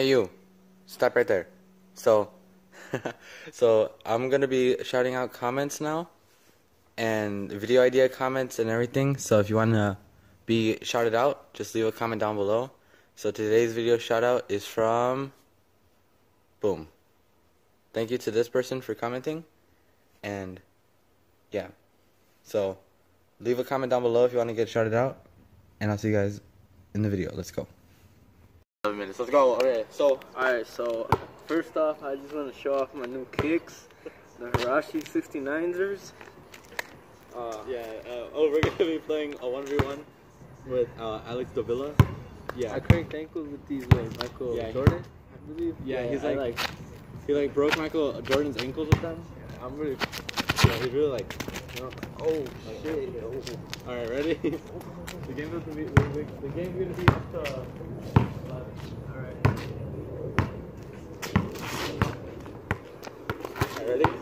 Hey you, stop right there. So, so I'm gonna be shouting out comments now, and video idea comments and everything. So if you wanna be shouted out, just leave a comment down below. So today's video shout out is from, boom. Thank you to this person for commenting, and yeah. So leave a comment down below if you wanna get shouted out, and I'll see you guys in the video. Let's go. Seven minutes. Let's go. Okay. So Alright, so first off, I just want to show off my new kicks, the Hirashi 69ers. Uh, Yeah, uh, oh, we're gonna be playing a 1v1 with uh, Alex Davila. Yeah. I cranked ankles with these like Michael Yeah, Jordan, I believe. yeah, he's I like, he like broke Michael Jordan's ankles with them. I'm really. Yeah, he's really like. Oh shit! All right, ready? the game's gonna be the, game's gonna be up uh, All right, ready?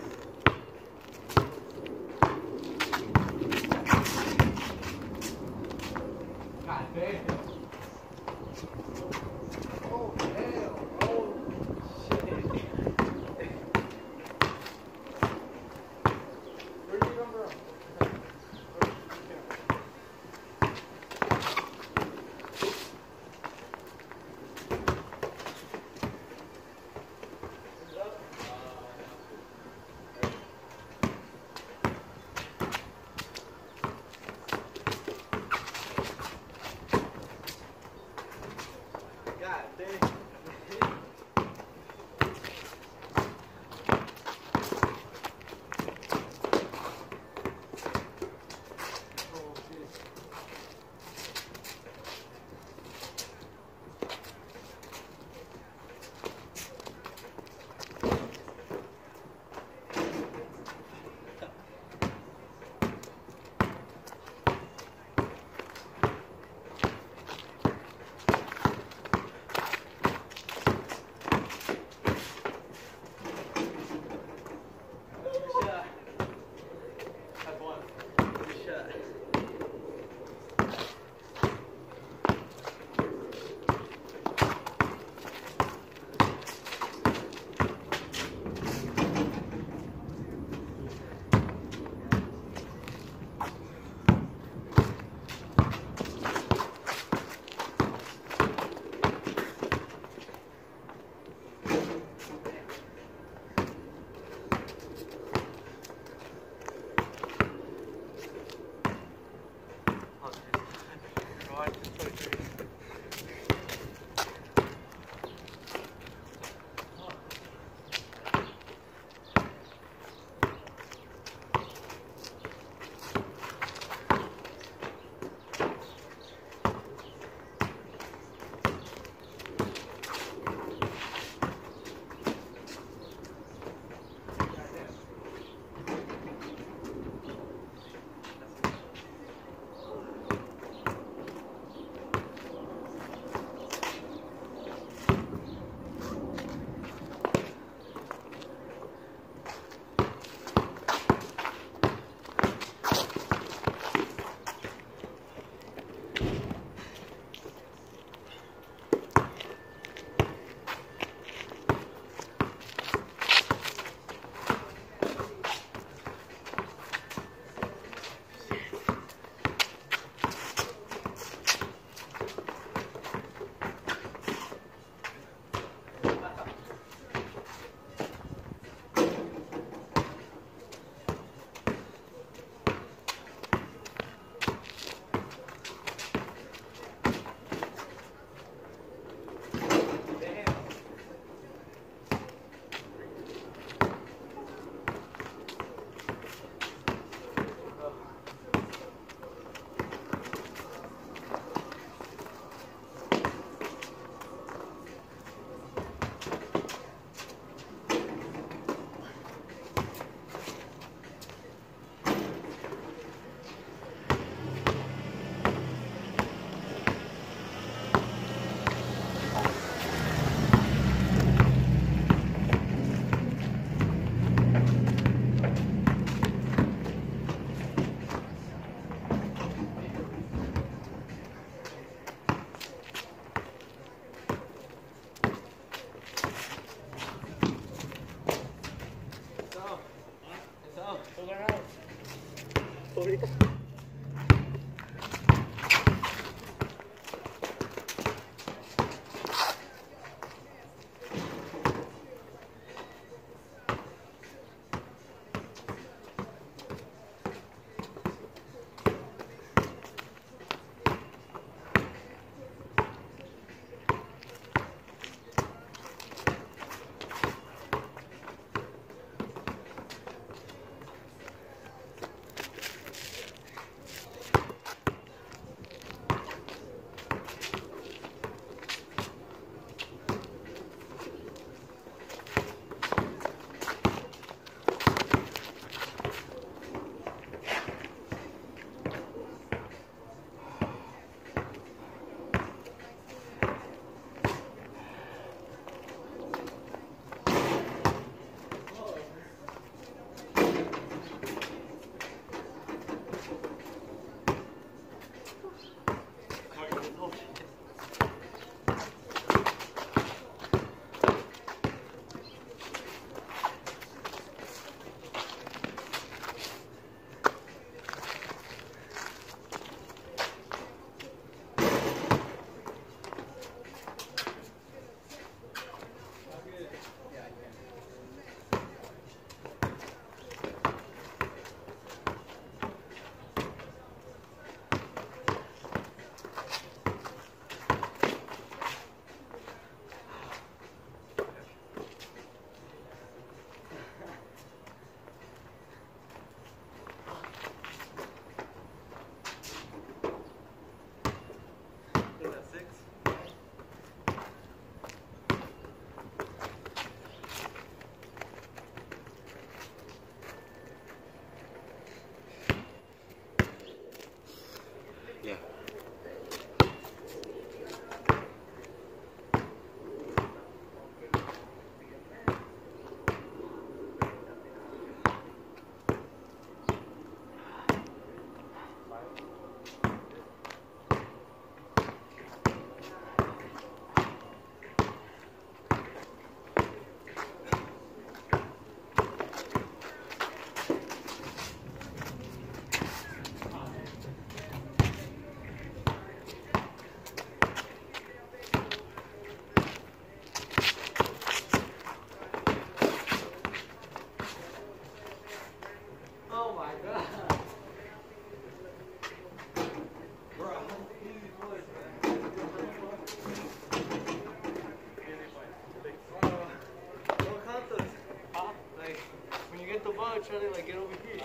Get the ball, try to like get over here.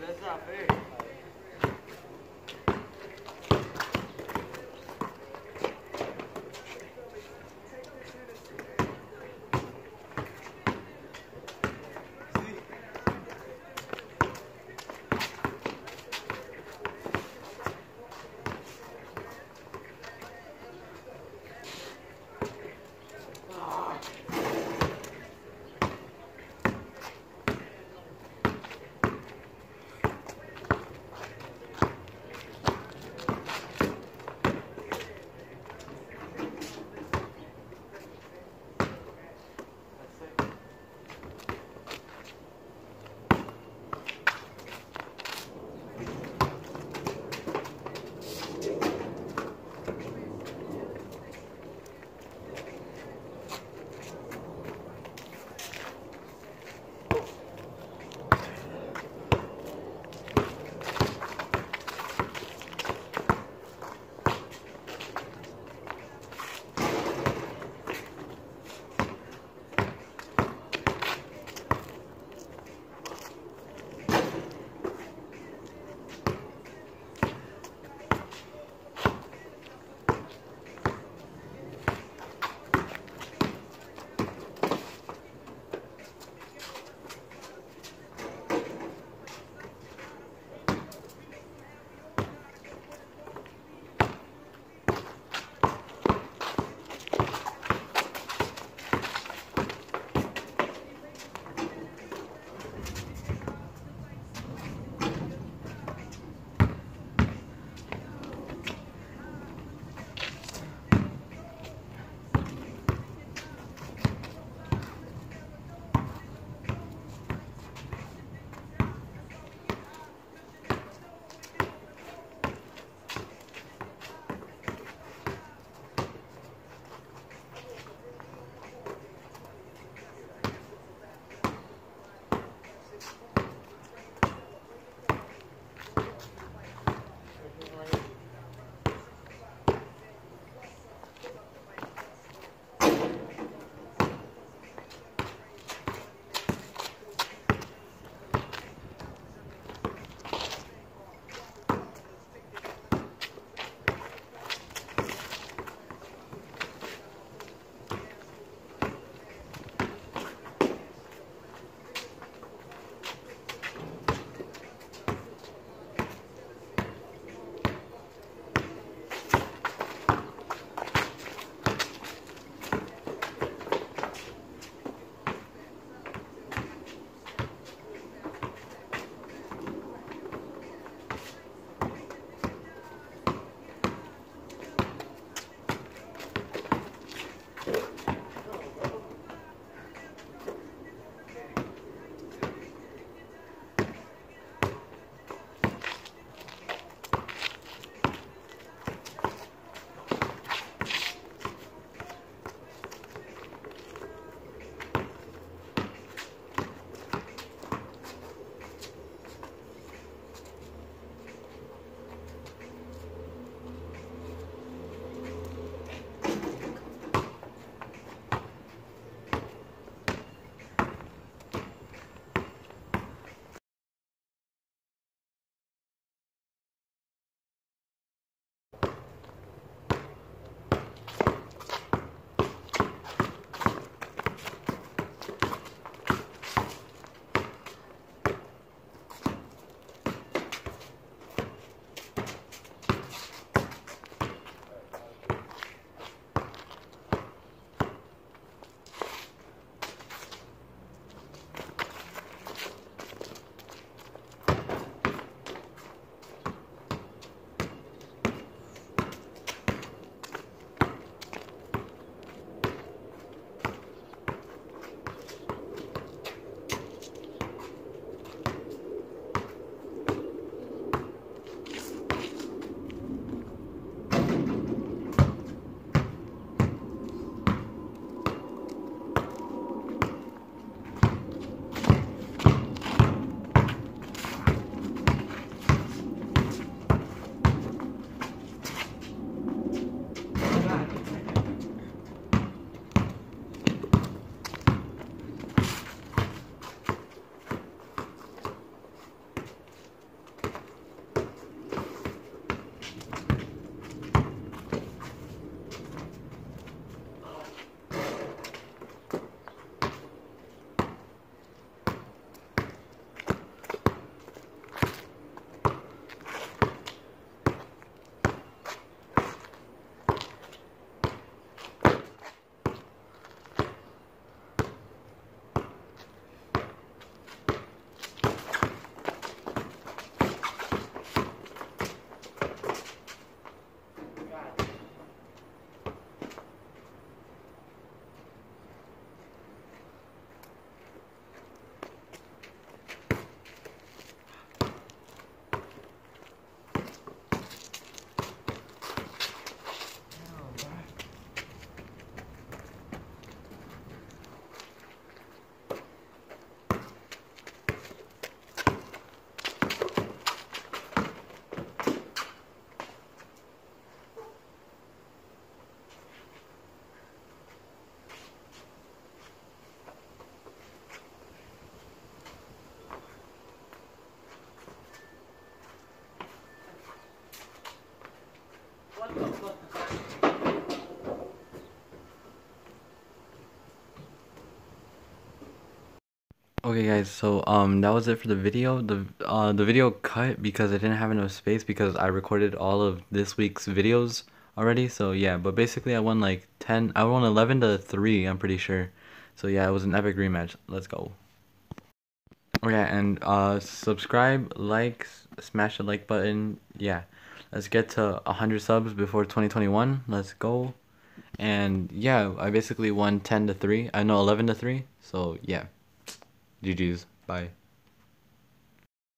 That's not fair. Okay guys, so um that was it for the video. The uh the video cut because I didn't have enough space because I recorded all of this week's videos already. So yeah, but basically I won like 10 I won 11 to 3, I'm pretty sure. So yeah, it was an epic rematch. Let's go. Okay, and uh subscribe, like, smash the like button. Yeah. Let's get to 100 subs before 2021. Let's go. And yeah, I basically won 10 to 3. I know 11 to 3. So yeah. GG's. Bye.